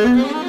Mm-hmm.